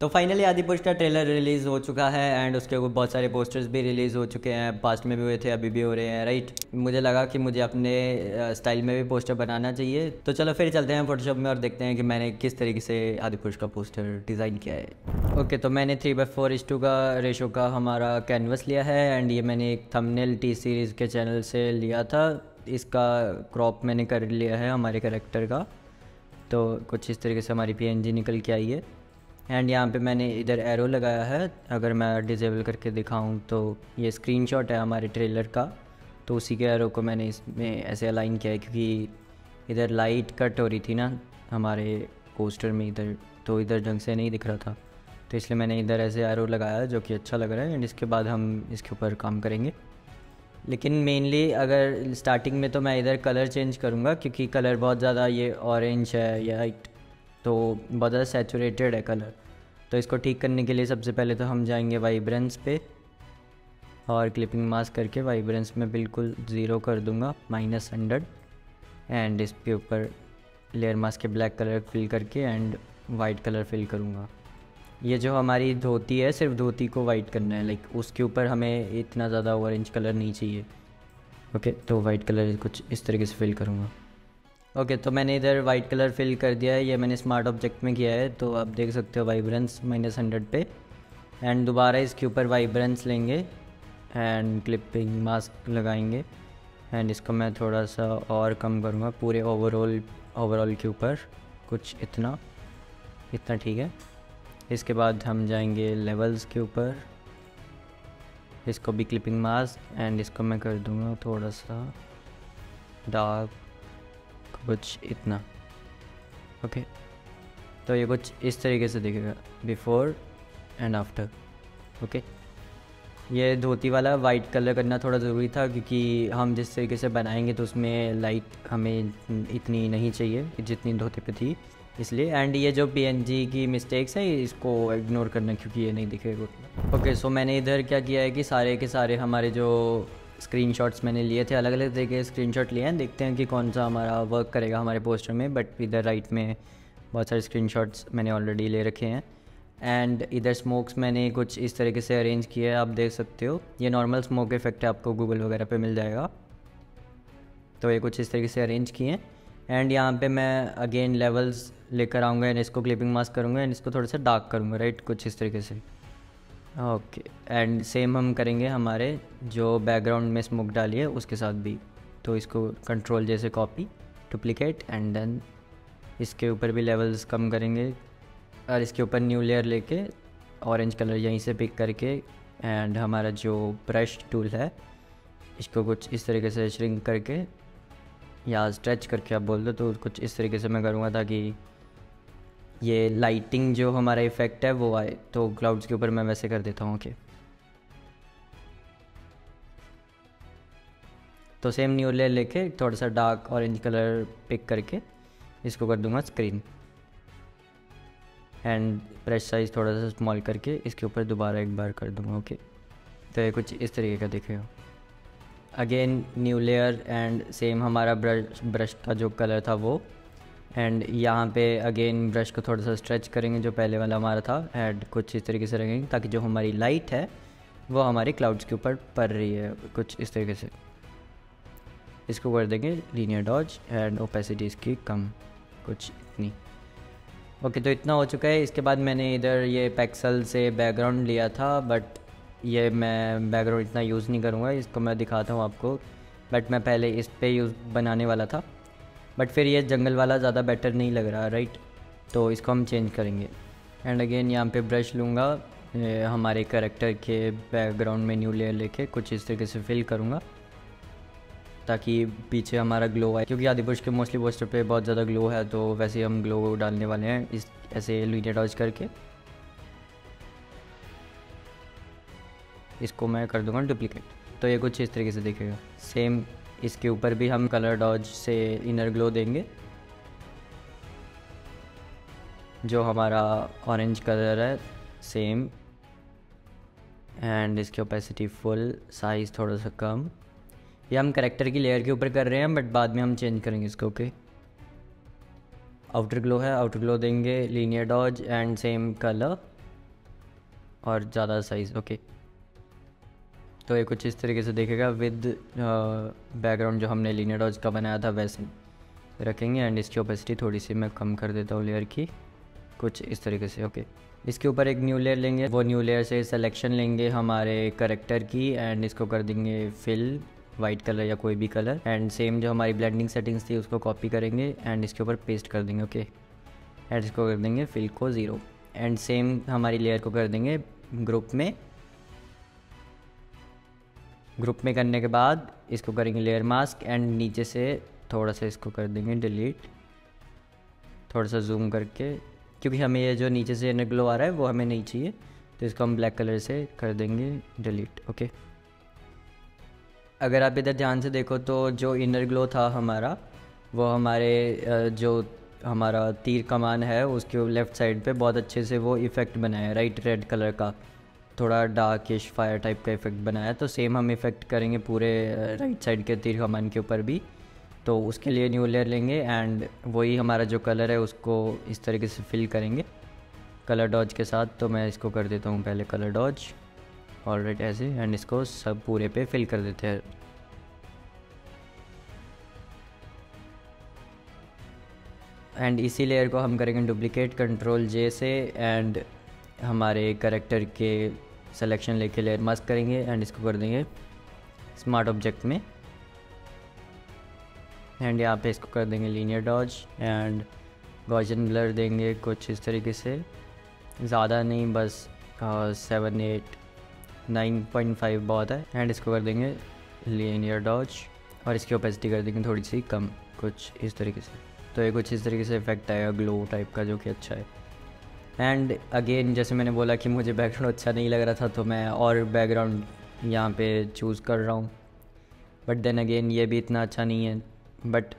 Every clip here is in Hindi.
तो फाइनली आदि पुरुष का ट्रेलर रिलीज़ हो चुका है एंड उसके ऊपर बहुत सारे पोस्टर्स भी रिलीज़ हो चुके हैं। पास्ट में भी हुए थे, अभी भी हो रहे हैं राइट मुझे लगा कि मुझे अपने स्टाइल में भी पोस्टर बनाना चाहिए। तो चलो फिर चलते हैं फोटोशॉप में और देखते हैं कि मैंने किस तरीके से आदि पुरुष का पोस्टर डिज़ाइन किया है। ओके तो मैंने three by four is to का रेशो का हमारा कैनवस लिया है एंड ये मैंने एक थमनेल टी सीरीज़ के चैनल से लिया था। इसका क्रॉप मैंने कर लिया है हमारे करेक्टर का। तो कुछ इस तरीके से हमारी पीएनजी निकल के आई है। एंड यहाँ पे मैंने इधर एरो लगाया है। अगर मैं डिजेबल करके दिखाऊँ तो ये स्क्रीनशॉट है हमारे ट्रेलर का। तो उसी के एरो को मैंने इसमें ऐसे अलाइन किया है क्योंकि इधर लाइट कट हो रही थी ना हमारे पोस्टर में इधर तो इधर ढंग से नहीं दिख रहा था। तो इसलिए मैंने इधर ऐसे एरो लगाया जो कि अच्छा लग रहा है। एंड इसके बाद हम इसके ऊपर काम करेंगे। लेकिन मेनली अगर स्टार्टिंग में तो मैं इधर कलर चेंज करूँगा क्योंकि कलर बहुत ज़्यादा ये ऑरेंज है या तो बहुत ज़्यादा सेचूरेटेड है कलर तो इसको ठीक करने के लिए सबसे पहले तो हम जाएँगे वाइब्रेंस पे और क्लिपिंग मास्क करके वाइब्रेंस में बिल्कुल ज़ीरो कर दूँगा माइनस हंड्रेड एंड इसके ऊपर लेयर मास्क के ब्लैक कलर फिल करके एंड वाइट कलर फिल करूँगा। ये जो हमारी धोती है, सिर्फ़ धोती को वाइट करना है। लाइक उसके ऊपर हमें इतना ज़्यादा ऑरेंज कलर नहीं चाहिए। ओके तो वाइट कलर कुछ इस तरीके से फिल करूँगा। ओके तो मैंने इधर वाइट कलर फिल कर दिया है। ये मैंने स्मार्ट ऑब्जेक्ट में किया है तो आप देख सकते हो वाइब्रेंस माइनस हंड्रेड पे। एंड दोबारा इसके ऊपर वाइब्रेंस लेंगे एंड क्लिपिंग मास्क लगाएँगे। एंड इसको मैं थोड़ा सा और कम करूँगा, पूरे ओवरऑल ओवरऑल के ऊपर। कुछ इतना इतना ठीक है। इसके बाद हम जाएँगे लेवल्स के ऊपर। इसको भी क्लिपिंग मास्क एंड इसको मैं कर दूँगा थोड़ा सा डार्क कुछ इतना। ओके तो ये कुछ इस तरीके से दिखेगा बिफोर एंड आफ्टर ओके ये धोती वाला वाइट कलर करना थोड़ा ज़रूरी था, क्योंकि हम जिस तरीके से बनाएँगे तो उसमें लाइट हमें इतनी नहीं चाहिए, जितनी धोती पे थी। इसलिए एंड ये जो PNG की मिस्टेक्स है, इसको इग्नोर करना, क्योंकि ये नहीं दिखेगा ओके सो मैंने इधर क्या किया है कि सारे के सारे हमारे जो स्क्रीनशॉट्स मैंने लिए थे अलग अलग तरीके के स्क्रीनशॉट लिए हैं। देखते हैं कि कौन सा हमारा वर्क करेगा हमारे पोस्टर में बट इधर राइट में बहुत सारे स्क्रीनशॉट्स मैंने ऑलरेडी ले रखे हैं। एंड इधर स्मोक्स मैंने कुछ इस तरीके से अरेंज है, आप देख सकते हो। ये नॉर्मल स्मोक इफ़ेक्ट आपको गूगल वगैरह पे मिल जाएगा। तो ये कुछ इस तरीके से अरेंज किए हैं। एंड यहाँ पे मैं अगेन लेवल्स लेकर आऊँगा एंड इसको क्लिपिंग मास्क करूँगा एंड इसको थोड़ा सा डार्क करूँगा राइट कुछ इस तरीके से। ओके एंड सेम हम करेंगे हमारे जो बैकग्राउंड में स्मोक डाली है, उसके साथ भी। तो इसको कंट्रोल जैसे कॉपी डुप्लीकेट एंड देन इसके ऊपर भी लेवल्स कम करेंगे। और इसके ऊपर न्यू लेयर लेके ऑरेंज कलर यहीं से पिक करके एंड हमारा जो ब्रश टूल है, इसको कुछ इस तरीके से श्रिंक करके या स्ट्रेच करके आप बोल दो तो कुछ इस तरीके से मैं करूँगा ताकि ये लाइटिंग जो हमारा इफ़ेक्ट है, वो आए तो क्लाउड्स के ऊपर मैं वैसे कर देता हूँ ओके तो सेम न्यू लेयर लेके थोड़ा सा डार्क ऑरेंज कलर पिक करके इसको कर दूँगा स्क्रीन एंड ब्रश साइज़ थोड़ा सा स्मॉल करके इसके ऊपर दोबारा एक बार कर दूँगा ओके तो ये कुछ इस तरीके का दिखेगा again new layer and same हमारा ब्रश ब्रश का जो कलर था वो एंड यहाँ पे अगेन ब्रश को थोड़ा सा स्ट्रेच करेंगे, जो पहले वाला हमारा था एंड कुछ इस तरीके से रखेंगे, ताकि जो हमारी लाइट है, वो हमारे क्लाउड्स के ऊपर पड़ रही है, कुछ इस तरीके से। इसको कर देंगे लीनियर डॉज एंड ओपेसिटी इसकी कम, कुछ इतनी। ओके तो इतना हो चुका है। इसके बाद मैंने इधर ये पैक्सल से बैकग्राउंड लिया था बट ये मैं बैकग्राउंड इतना यूज़ नहीं करूँगा, इसको मैं दिखाता हूँ आपको। बट मैं पहले इस पर यूज़ बनाने वाला था। बट फिर ये जंगल वाला ज़्यादा बेटर नहीं लग रहा राइट तो इसको हम चेंज करेंगे। एंड अगेन यहाँ पे ब्रश लूँगा हमारे करेक्टर के बैकग्राउंड में न्यू लेयर लेके कुछ इस तरीके से फिल करूँगा, ताकि पीछे हमारा ग्लो आए। क्योंकि आदिपुरुष के मोस्टली पोस्टर पे बहुत ज़्यादा ग्लो है तो वैसे हम ग्लो डालने वाले हैं इस, ऐसे लीनियर डॉज करके। इसको मैं कर दूँगा डुप्लीकेट तो ये कुछ इस तरीके से दिखेगा। सेम इसके ऊपर भी हम कलर डॉज से इनर ग्लो देंगे, जो हमारा ऑरेंज कलर है सेम एंड इसकी ओपेसिटी फुल साइज़ थोड़ा सा कम. ये हम करेक्टर की लेयर के ऊपर कर रहे हैं बट बाद में हम चेंज करेंगे इसको ओके आउटर ग्लो है आउटर ग्लो देंगे linear dodge and same colour और ज़्यादा साइज़ ओके तो ये कुछ इस तरीके से देखेगा विद बैकग्राउंड जो हमने लीनियर डॉज का बनाया था वैसे रखेंगे एंड इसकी ओपेसिटी थोड़ी सी मैं कम कर देता हूँ लेयर की। कुछ इस तरीके से ओके इसके ऊपर एक न्यू लेयर लेंगे। वो न्यू लेयर से सिलेक्शन लेंगे हमारे करेक्टर की एंड इसको कर देंगे फिल वाइट कलर या कोई भी कलर एंड सेम जो हमारी ब्लेंडिंग सेटिंग्स थी उसको कॉपी करेंगे एंड इसके ऊपर पेस्ट कर देंगे ओके एंड इसको कर देंगे फिल को ज़ीरो एंड सेम हमारी लेयर को कर देंगे ग्रुप में ग्रुप में करने के बाद इसको करेंगे लेयर मास्क एंड नीचे से थोड़ा सा इसको कर देंगे डिलीट थोड़ा सा जूम करके, क्योंकि हमें ये जो नीचे से ग्लो आ रहा है, वो हमें नहीं चाहिए। तो इसको हम ब्लैक कलर से कर देंगे डिलीट ओके अगर आप इधर ध्यान से देखो तो जो इनर ग्लो था हमारा, वो हमारे जो हमारा तीर कमान है, उसके लेफ़्ट साइड पे बहुत अच्छे से वो इफ़ेक्ट बनाया है राइट रेड कलर का। थोड़ा डार्किश फायर टाइप का इफ़ेक्ट बनाया तो सेम हम इफ़ेक्ट करेंगे पूरे राइट साइड के तीर कमान के ऊपर भी। तो उसके लिए न्यू लेयर लेंगे एंड वही हमारा जो कलर है उसको इस तरीके से फिल करेंगे। कलर डॉज के साथ तो मैं इसको कर देता हूँ पहले कलर डॉज ऑलरेडी ऐसे एंड इसको सब पूरे पे फिल कर देते हैं। एंड इसी लेयर को हम करेंगे डुप्लीकेट कंट्रोल जे से एंड हमारे करेक्टर के सिलेक्शन लेके लेयर मस्त करेंगे एंड इसको कर देंगे स्मार्ट ऑब्जेक्ट में। एंड यहाँ पे इसको कर देंगे linear dodge and Gaussian blur देंगे कुछ इस तरीके से। ज़्यादा नहीं, बस seven eight nine point five बहुत है। एंड इसको कर देंगे लीनियर डॉज और इसकी ओपेसिटी कर देंगे थोड़ी सी कम, कुछ इस तरीके से। तो ये कुछ इस तरीके से इफ़ेक्ट आएगा ग्लो टाइप का जो कि अच्छा है। एंड अगेन जैसे मैंने बोला कि मुझे बैकग्राउंड अच्छा नहीं लग रहा था तो मैं और बैकग्राउंड यहाँ पे चूज़ कर रहा हूँ। बट देन अगेन ये भी इतना अच्छा नहीं है। बट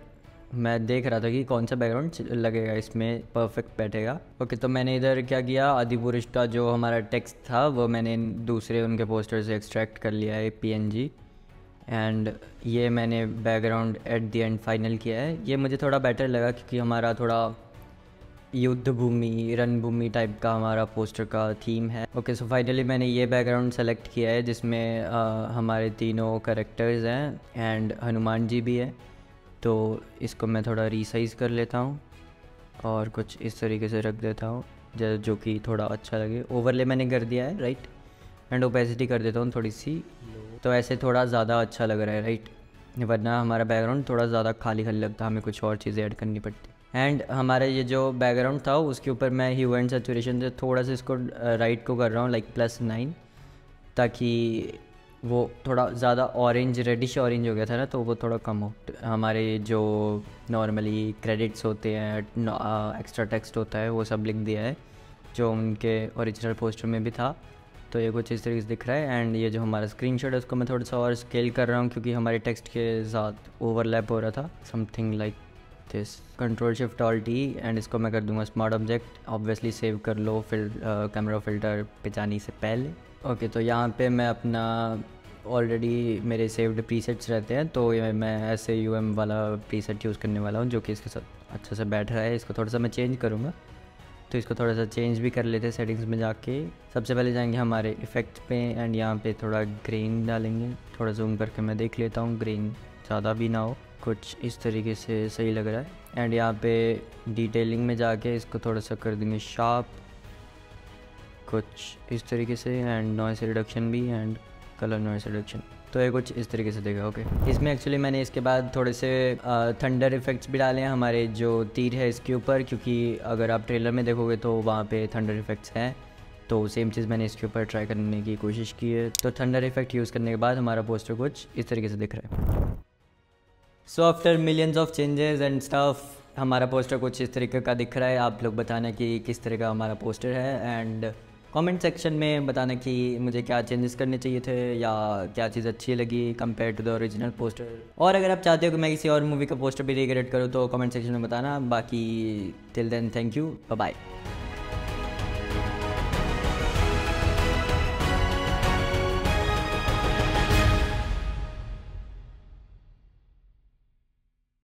मैं देख रहा था कि कौन सा बैकग्राउंड लगेगा इसमें परफेक्ट बैठेगा। ओके okay, तो मैंने इधर क्या किया आदिपुरुष का जो हमारा टेक्स्ट था वो मैंने दूसरे उनके पोस्टर से एक्सट्रैक्ट कर लिया है पीएनजी एंड ये मैंने बैकग्राउंड एट दी एंड फाइनल किया है। ये मुझे थोड़ा बेटर लगा क्योंकि हमारा थोड़ा युद्ध भूमि रणभूमि टाइप का हमारा पोस्टर का थीम है। ओके सो फाइनली मैंने ये बैकग्राउंड सेलेक्ट किया है जिसमें हमारे तीनों करेक्टर्स हैं एंड हनुमान जी भी है। तो इसको मैं थोड़ा रीसाइज़ कर लेता हूँ और कुछ इस तरीके से रख देता हूँ जो कि थोड़ा अच्छा लगे। ओवरले मैंने कर दिया है राइट एंड ओपेसिटी कर देता हूँ थोड़ी सी तो ऐसे थोड़ा ज़्यादा अच्छा लग रहा है राइट वरना हमारा बैकग्राउंड थोड़ा ज़्यादा खाली खाली लगता है हमें कुछ और चीज़ें ऐड करनी पड़ती। एंड हमारा ये जो बैकग्राउंड था, उसके ऊपर मैं ह्यू एंड सेचुरेशन से थोड़ा सा इसको राइट को कर रहा हूँ लाइक प्लस नाइन ताकि वो थोड़ा ज़्यादा ऑरेंज रेडिश ऑरेंज हो गया था ना तो वो थोड़ा कम हो। हमारे जो नॉर्मली क्रेडिट्स होते हैं एक्स्ट्रा टेक्स्ट होता है, वो सब लिख दिया है, जो उनके ओरिजिनल पोस्टर में भी था। तो ये कुछ इस तरीके से दिख रहा है एंड ये जो हमारा स्क्रीनशॉट है, उसको मैं थोड़ा सा और स्केल कर रहा हूँ, क्योंकि हमारे टेक्स्ट के साथ ओवरलैप हो रहा था something like this control shift Alt T and इसको मैं कर दूँगा स्मार्ट ऑब्जेक्ट ऑब्वियसली सेव कर लो फिल कैमरा फ़िल्टर पे जाने से पहले. ओके okay, तो यहाँ पे मैं अपना ऑलरेडी मेरे सेव्ड प्रीसेट्स रहते हैं तो मैं ऐसे यू एम वाला प्रीसेट यूज़ करने वाला हूँ जो कि इसके साथ अच्छा से बैठ रहा है. इसको थोड़ा सा मैं चेंज करूँगा. तो इसको थोड़ा सा चेंज भी कर लेते हैं सेटिंग्स में जाके. सबसे पहले जाएँगे हमारे इफ़ेक्ट पे एंड यहाँ पे थोड़ा ग्रीन डालेंगे. थोड़ा जूम करके मैं देख लेता हूँ ग्रीन ज़्यादा भी ना हो. कुछ इस तरीके से सही लग रहा है। एंड यहाँ पे डिटेलिंग में जाके इसको थोड़ा सा कर देंगे शार्प कुछ इस तरीके से एंड नॉइस रिडक्शन भी एंड कलर नॉइस रिडक्शन तो ये कुछ इस तरीके से देगा ओके इसमें एक्चुअली मैंने इसके बाद थोड़े से थंडर इफेक्ट्स भी डाले हैं हमारे जो तीर है इसके ऊपर, क्योंकि अगर आप ट्रेलर में देखोगे तो वहाँ पे थंडर इफेक्ट्स हैं। तो सेम चीज़ मैंने इसके ऊपर ट्राई करने की कोशिश की है। तो थंडर इफ़ेक्ट यूज़ करने के बाद हमारा पोस्टर कुछ इस तरीके से दिख रहा है। So after millions of changes and stuff हमारा पोस्टर कुछ इस तरीके का दिख रहा है। आप लोग बताना कि किस तरह का हमारा पोस्टर है एंड कमेंट सेक्शन में बताना कि मुझे क्या चेंजेस करने चाहिए थे या क्या चीज़ अच्छी लगी compare to the original poster और अगर आप चाहते हो कि मैं किसी और मूवी का पोस्टर भी रिक्रिएट करूँ तो कमेंट सेक्शन में बताना। बाकी till then thank you bye